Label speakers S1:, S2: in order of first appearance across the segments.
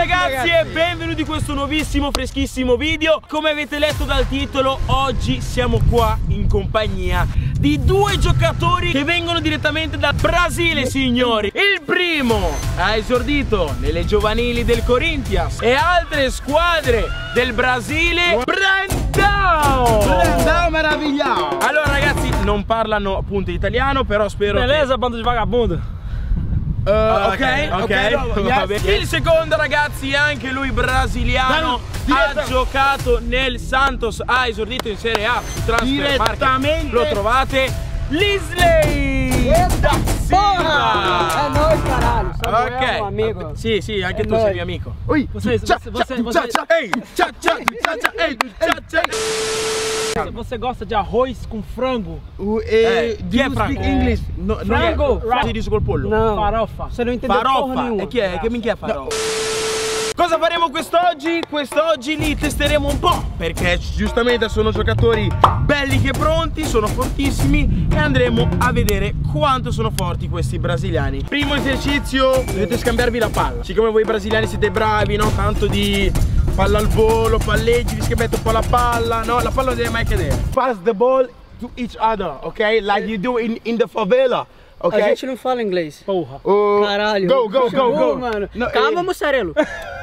S1: ragazzi e benvenuti in questo nuovissimo freschissimo video. Come avete letto dal titolo oggi siamo qua in compagnia di due giocatori che vengono direttamente dal Brasile signori. Il primo ha esordito nelle giovanili del Corinthians e altre squadre del Brasile. Brandao!
S2: Brandão maravilhoso!
S1: Allora ragazzi non parlano appunto italiano però spero che...
S3: Beleza, bando de vagabundo?
S1: Uh, ok, ok,
S2: ok,
S1: va
S2: yes.
S1: Il secondo ragazzi, anche lui brasiliano,
S2: Dai,
S1: ha giocato nel Santos, ha esordito in Serie A su Transfer Market.
S2: Direttamente.
S1: Lo trovate. Lisley Eita
S4: porra! É nóis, caralho. Samuel,
S1: é
S4: okay. meu amigo.
S1: Sim, sim, aqui
S4: é
S1: tu, meu
S4: amigo.
S1: Oi! vocês,
S2: tchá,
S3: vocês,
S2: vocês...
S3: Você gosta de arroz com frango?
S2: O,
S1: é,
S2: é do que
S1: é
S2: frango? English?
S1: É. No,
S3: frango?
S1: Não, não, não, não,
S4: não,
S3: não,
S4: não, não, não, não,
S1: não,
S4: não,
S1: não, não, não, não, não, não, não, não, Cosa faremo quest'oggi? Quest'oggi li testeremo un po' perché giustamente sono giocatori belli che pronti, sono fortissimi e andremo a vedere quanto sono forti questi brasiliani. Primo esercizio, dovete scambiarvi la palla. Siccome voi brasiliani siete bravi, no? Tanto di palla al volo, palleggi, vi scambiate un po' la palla, no? La palla non deve mai cadere.
S2: Pass the ball to each other, okay? Like you do in, in the favela,
S4: A
S2: okay?
S4: gente não fala inglês.
S3: Porra.
S2: Uh,
S4: Caralho.
S2: Go, go, go,
S4: Chegou,
S2: go.
S4: mano.
S2: No,
S4: Calma,
S2: eh,
S4: mussarelo.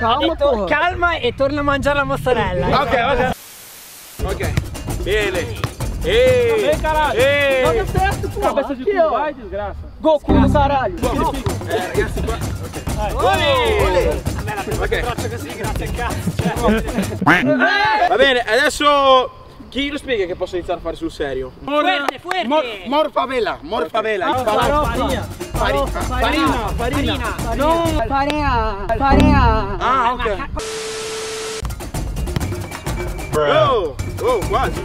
S4: Calma, porra.
S5: Calma e torna a mangiare la mozzarella.
S2: Ok, ok.
S1: Ok, bene. Ehi,
S3: Vem, caralho.
S1: ehi.
S4: Joga certo, porra.
S3: Cabeça de cu, vai, desgraça.
S4: Goku do caralho.
S1: Eh, ragazzi, qua. Ok. Ok. Va bene, adesso chi lo spiega che posso iniziare a fare sul serio?
S5: Fuerte, fuerte.
S2: More, more favela, more favela. It's
S4: Farofa.
S2: Farinha, farina, farina.
S4: Não, farinha. Farinha.
S1: Ah, ok. Oh, oh, quasi.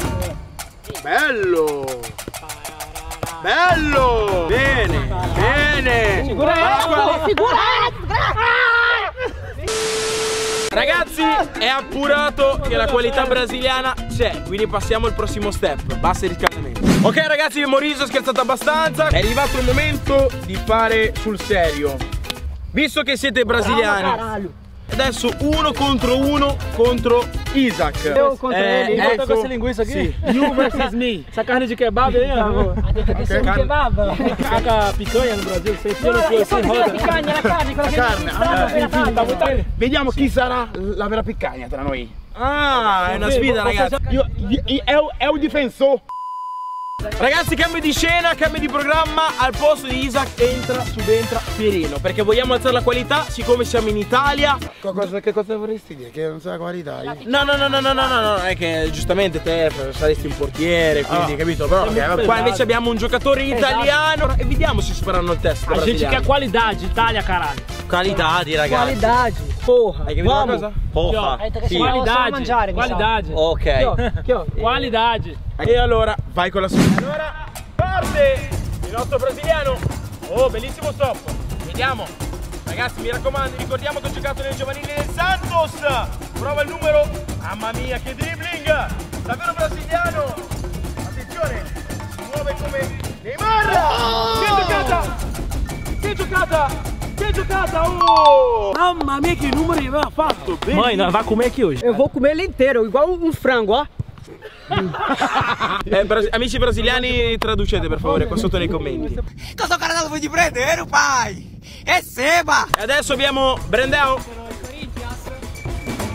S1: Bello. Bello. Bene, bene. Ragazzi, è appurato che la qualità brasiliana c'è, quindi passiamo al prossimo step, basta il riscaldamento. Ok ragazzi, abbiamo riso, scherzato abbastanza. È arrivato il momento di fare sul serio. Visto che siete brasiliani, adesso uno contro uno contro Isaac.
S4: Eu contra
S1: Eh,
S4: ele.
S1: Ecco,
S3: com essa linguiça aqui.
S1: sì.
S3: You versus me. Essa carne de kebab aí, ó. Taca picanha no Brasil, você enfia no cu assim, roda.
S5: picanha, la carne, quella che
S2: Carne, ah,
S5: per la carne.
S2: Vediamo chi sarà la vera piccagna tra noi.
S1: Ah, è una sfida ragazzi.
S2: Io, io- io- è un difensore.
S1: Ragazzi, cambio di scena, cambio di programma. Al posto di Isaac entra, subentra Pierino. Perché vogliamo alzare la qualità, siccome siamo in Italia.
S2: Cosa, che cosa vorresti dire? Che non sa la qualità? io?
S1: No, no, no, no, no, no, no, no, è che giustamente te saresti un portiere, quindi
S2: Ah.
S1: capito? Però
S3: Siamo
S1: qua invece abbiamo un giocatore italiano e vediamo se superano il test.
S3: A gente quer qualidade, caralho.
S1: qualità di ragazzi.
S4: Qualidade. Porra.
S1: Hai capito
S4: Vamos.
S1: una cosa?
S3: Qualidade,
S5: mangiare, mi sa.
S3: qualidade.
S1: Ok.
S3: Qualidade.
S1: E allora vai con la sfida. Allora parte il nostro brasiliano. Oh, bellissimo stop. Vediamo. Ragazzi, mi raccomando, ricordiamo che ho giocato nel giovanile del Santos. Prova il numero. Mamma mia, che dribbling! Davvero brasiliano. Attenzione, si muove come Neymar. Che giocata! Che giocata! Che giocata! Oh! Mamma mia, che numero aveva fatto! Bene.
S3: Mãe, nós vai comer aqui hoje.
S4: Eu vou comer ele inteiro, igual um frango, ó.
S1: Eh, bras- amici brasiliani, traducete per favore qua sotto nei commenti.
S6: Cosa caralho vuoi di prendere, pai? E seba!
S1: E adesso abbiamo Brendeo.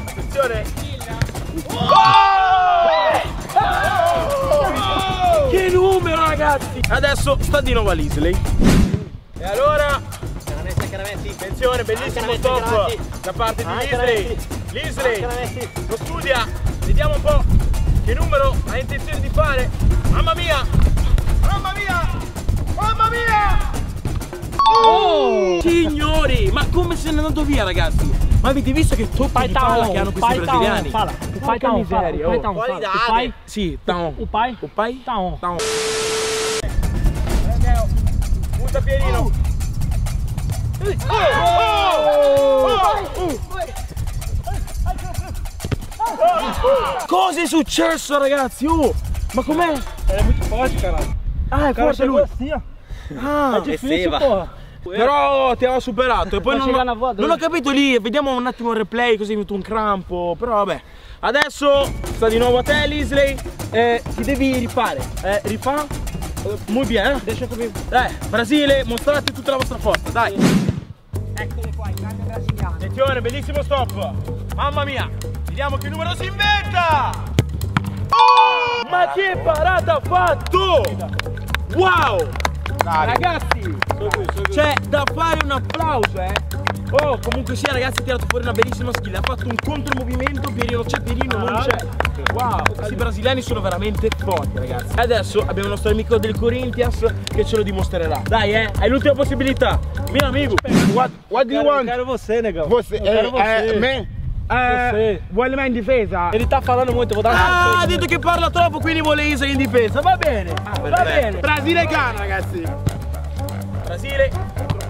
S1: Attenzione. Oh! Che numero ragazzi! Adesso sta di nuovo all'Isley. E allora, attenzione, bellissimo stop da parte di Lisley. Lisley lo studia, vediamo un po' che numero ha intenzione di fare. Mamma mia! Mamma mia! Mamma mia! Oh! Signori, ma come se n'è andato via ragazzi? Ma avete visto che tocco
S3: Pai
S1: di palla che hanno questi brasiliani?
S3: fala. O pai tá on, fala.
S1: miseria,
S3: O pai
S1: oh.
S3: tá on, fala. O
S6: Qualidade.
S3: pai,
S1: Sì, tá on.
S3: o pai
S1: O pai?
S3: tá on.
S1: Pierino. Cosa è successo ragazzi? Oh, ma com'è?
S3: É muito forte, caralho.
S1: Ah, è forte lui.
S3: assim.
S1: Ah,
S3: É difícil, porra.
S1: Però ti aveva superato e poi non,
S4: una vuota,
S1: non ho capito lì, vediamo un attimo il replay così è venuto un crampo, però vabbè. Adesso sta di nuovo a te Lisley, eh, ti devi rifare, eh, rifà, muy bien, eh? Eh, Brasile, mostrate tutta la vostra forza, dai.
S4: Eccole qua, il grande brasiliano.
S1: Attenzione, bellissimo stop. Mamma mia, vediamo che numero si inventa. Oh, ma che parata ha fatto! Wow! Ragazzi, c'è da fare un applauso, eh! Oh, comunque sia, ragazzi, ha tirato fuori una bellissima skill. Ha fatto un contromovimento, Pierino c'è, Pierino non c'è. Wow, questi brasiliani sono veramente forti, ragazzi. E adesso abbiamo il nostro amico del Corinthians che ce lo dimostrerà. Dai, eh, hai l'ultima possibilità. Mio amico.
S2: What, what do you want?
S3: Quero você, negão.
S2: Você,
S3: Eu quero
S2: eh,
S3: você.
S2: eh, me, eh, vuole me in difesa?
S3: Ele tá falando muito, vou dar
S1: Ah, ha detto che parla troppo, quindi vuole Isa in difesa. Va bene, va bene.
S2: Brasile Ghana, ragazzi.
S1: Brasile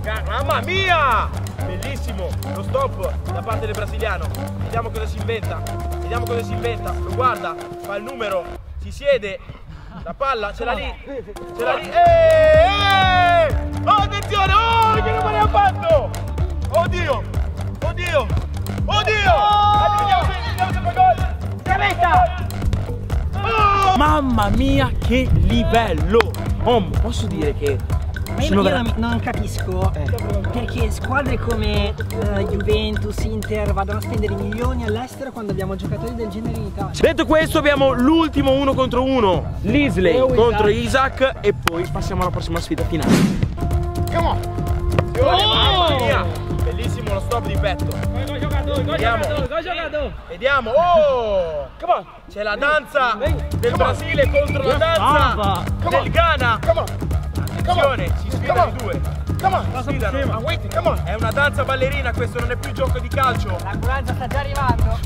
S1: Ghana. Mamma mia! Bellissimo lo stop da parte del brasiliano. Vediamo cosa si inventa. Vediamo cosa si inventa. Lo guarda, fa il numero, si siede. La palla ce l'ha lì. Ce l'ha lì. Eeeh! eeeh! Oh, attenzione! Oh, che numero ha fatto? Mamma mia che livello! Om, posso dire che
S4: Ma io, non, non capisco perché squadre come eh, Juventus, Inter vadano a spendere milioni all'estero quando abbiamo giocatori del genere in Italia.
S1: Detto questo abbiamo l'ultimo uno contro uno Lisley contro Isaac e poi passiamo alla prossima sfida finale.
S2: Come on.
S1: Mamma mia! Bellissimo lo stop di petto Vediamo. Vediamo. Oh! C'è la danza del Brasile contro la danza del Ghana.
S2: Come on.
S1: Attenzione si sfidano i due. È una danza ballerina questo non è più gioco di calcio.
S4: L'ambulanza sta già arrivando.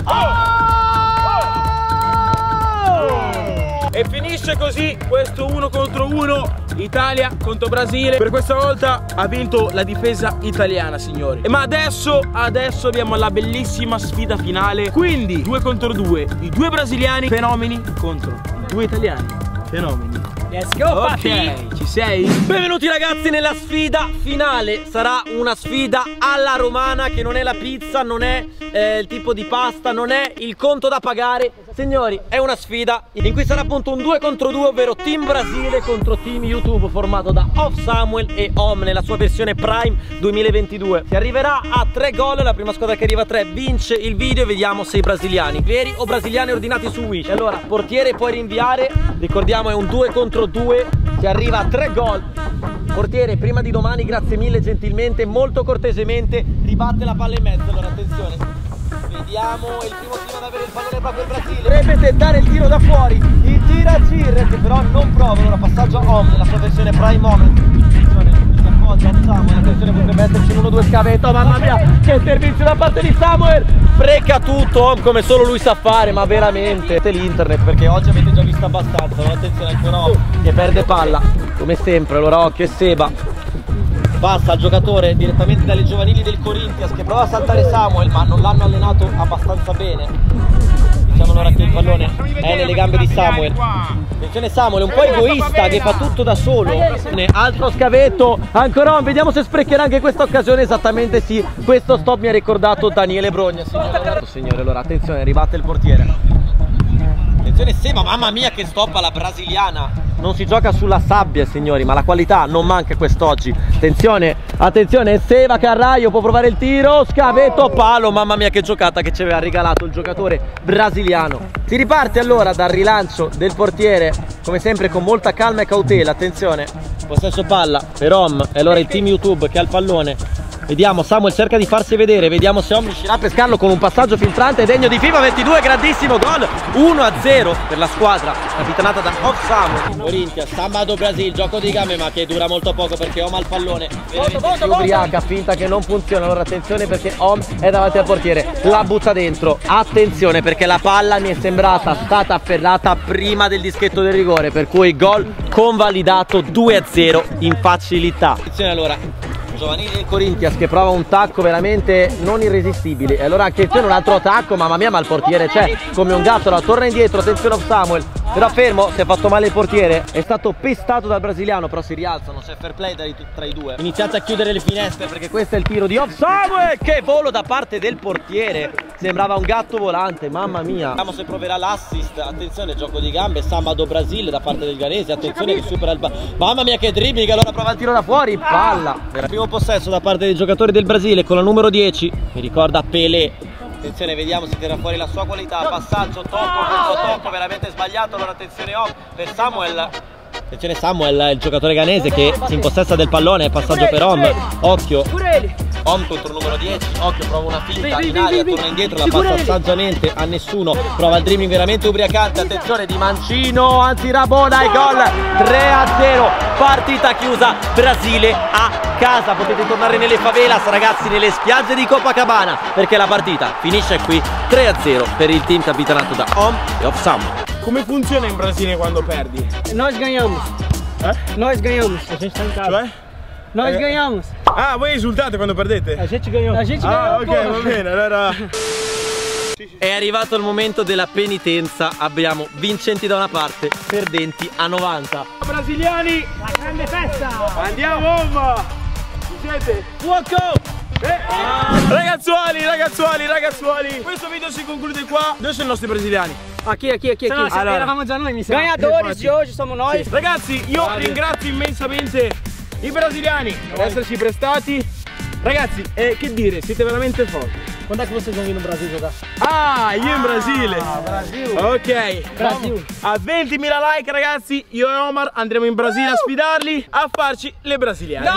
S1: E finisce così questo uno contro uno Italia contro Brasile. Per questa volta ha vinto la difesa italiana signori. Ma adesso, adesso abbiamo la bellissima sfida finale. Quindi due contro due I due brasiliani. Fenomeni contro i due italiani. Fenomeni.
S4: Let's go, papi!
S1: Ok, ci sei?
S5: Benvenuti ragazzi nella sfida finale. Sarà una sfida alla romana Che non è la pizza, non è eh, il tipo di pasta Non è il conto da pagare Signori, è una sfida in cui sarà appunto un 2 contro 2 Ovvero Team Brasile contro Team YouTube Formato da Off Samuel e Om Nella sua versione Prime 2022 Si arriverà a 3 gol La prima squadra che arriva a 3 vince il video E vediamo se i brasiliani Veri o brasiliani ordinati su Wish allora, portiere puoi rinviare Ricordiamo è un 2 contro 2 Si arriva a 3 gol Portiere, prima di domani, grazie mille gentilmente, molto cortesemente, ribatte la palla in mezzo. Allora, attenzione. Vediamo il primo tiro ad avere il pallone proprio il Brasile. Dovrebbe tentare il tiro da fuori. Il tira Gir che però non prova. Allora, passaggio a Om nella sua versione Prime Moment. A Samuel. Attenzione, potrebbe esserci un 1-2 scavetto. Mamma mia, che servizio da parte di Samuel. Freca tutto Om come solo lui sa fare, ma veramente. L'internet perché oggi avete già visto abbastanza. Allora, attenzione ancora Om che perde palla. Come sempre, allora occhio e Seba passa al giocatore direttamente dalle giovanili del Corinthians che prova a saltare Samuel ma non l'hanno allenato abbastanza bene. Diciamo allora che il pallone è nelle gambe di Samuel. Attenzione Samuel un po' egoista che fa tutto da solo. Altro scavetto ancora un vediamo se sprecherà anche questa occasione. Esattamente sì questo stop mi ha ricordato Daniele Brogna signore, signore allora attenzione ribatte il portiere Attenzione Seba, mamma mia che stop alla brasiliana. Non si gioca sulla sabbia signori, ma la qualità non manca quest'oggi. Attenzione, attenzione, Seba Carraio può provare il tiro Scavetto, palo, mamma mia che giocata che ci aveva regalato il giocatore brasiliano. Si riparte allora dal rilancio del portiere Come sempre con molta calma e cautela, attenzione. Possesso palla per Om E allora il team YouTube che ha il pallone Vediamo, Samuel cerca di farsi vedere, vediamo se Om riuscirà a pescarlo con un passaggio filtrante degno di FIFA 22, grandissimo gol 1-0 per la squadra, capitanata da Off Samuel. Corinthians, Sambado Brasil, gioco di gambe ma che dura molto poco perché Om ha il pallone. Veramente si ubriaca, finta che non funziona, allora attenzione perché Om è davanti al portiere, la butta dentro, attenzione perché la palla mi è sembrata stata afferrata prima del dischetto del rigore, per cui gol convalidato 2-0 in facilità. Attenzione allora, Giovanni del Corinthians che prova un tacco veramente non irresistibile. E allora attenzione un altro tacco mamma mia ma il portiere c'è come un gatto la torna indietro attenzione of Samuel Però fermo, si è fatto male il portiere. È stato pestato dal brasiliano, però si rialzano. C'è fair play tra i, due. Iniziate a chiudere le finestre perché questo è il tiro di off Samuel. Che volo da parte del portiere. Sembrava un gatto volante, mamma mia. Vediamo se proverà l'assist. Attenzione, gioco di gambe. Samado Brasil da parte del Ganese. Attenzione che supera il. Mamma mia, che dribbling. Allora prova il tiro da fuori. Palla. Primo possesso da parte dei giocatori del Brasile con la numero 10. Mi ricorda Pelé. Attenzione, vediamo se tira fuori la sua qualità. Passaggio, tocco, contro tocco, veramente sbagliato. Allora attenzione oh, per Samuel. Attenzione Samuel, il giocatore ganese che si impossessa del pallone, passaggio per Om. Occhio. Om contro il numero 10, occhio, prova una finta in aria, torna indietro, la passa saggiamente a nessuno, prova il dribbling veramente ubriacante, attenzione di Mancino, anzi Rabona e gol 3 a 0, partita chiusa, Brasile a casa, potete tornare nelle favelas ragazzi, nelle spiagge di Copacabana, perché la partita finisce qui 3 a 0 per il team capitanato da Om e Of Samuel.
S1: Come funziona in Brasile quando perdi?
S4: Nós ganhamos.
S1: Eh?
S4: Nós ganhamos.
S3: A gente tá em casa.
S1: Cioè?
S4: Nós
S1: Eh.
S4: ganhamos.
S1: Ah, voi esultate quando perdete?
S3: A gente ganhou.
S4: A gente
S1: Ah,
S4: ganhou.
S1: ok, va bene, allora...
S5: È arrivato il momento della penitenza, abbiamo vincenti da una parte, perdenti a 90.
S1: Brasiliani,
S4: La grande festa.
S1: andiamo siete?
S5: Fuoco!
S1: Eh. Ragazzuoli, ragazzuoli, ragazzuoli Questo video si conclude qua Dove sono i nostri brasiliani?
S4: Aqui, aqui, aqui, aqui.
S1: Allora.
S4: Eravamo già noi, mi sa. Ganhadores di oggi siamo noi.
S1: Ragazzi, io ringrazio immensamente i brasiliani per esserci prestati Ragazzi, eh, che dire, siete veramente forti
S3: Quando é que vocês vão vir no Brasil jogar?
S1: Ah, io in Brasile
S3: Brasil.
S1: Ok
S3: Brasil.
S1: A 20.000 like ragazzi Io e Omar andremo in Brasile a sfidarli A farci le brasiliane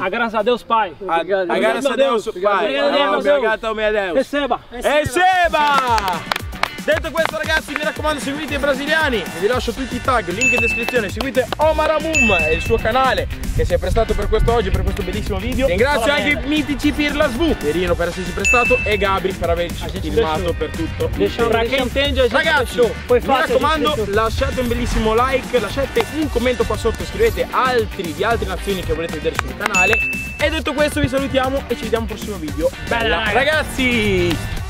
S3: A graças a Deus, Pai.
S1: A, a graças a Deus, pai
S3: Obrigado, Deus.
S1: Obrigado, meu Deus
S3: Receba.
S1: E Seba! Detto questo ragazzi mi raccomando seguite i brasiliani. E vi lascio tutti i tag, link in descrizione. Seguite Omar Amum e il suo canale che si è prestato per questo oggi, per questo bellissimo video. Ringrazio anche i mitici Pirla Svu Pierino per essersi prestato e Gabri per averci
S3: gente
S1: filmato per tutto.
S3: Gente
S1: Ragazzi, mi raccomando, lasciate un bellissimo like, lasciate un commento qua sotto, scrivete altri di altre nazioni che volete vedere sul canale. E detto questo vi salutiamo e ci vediamo al prossimo video. Bella. Ragazzi!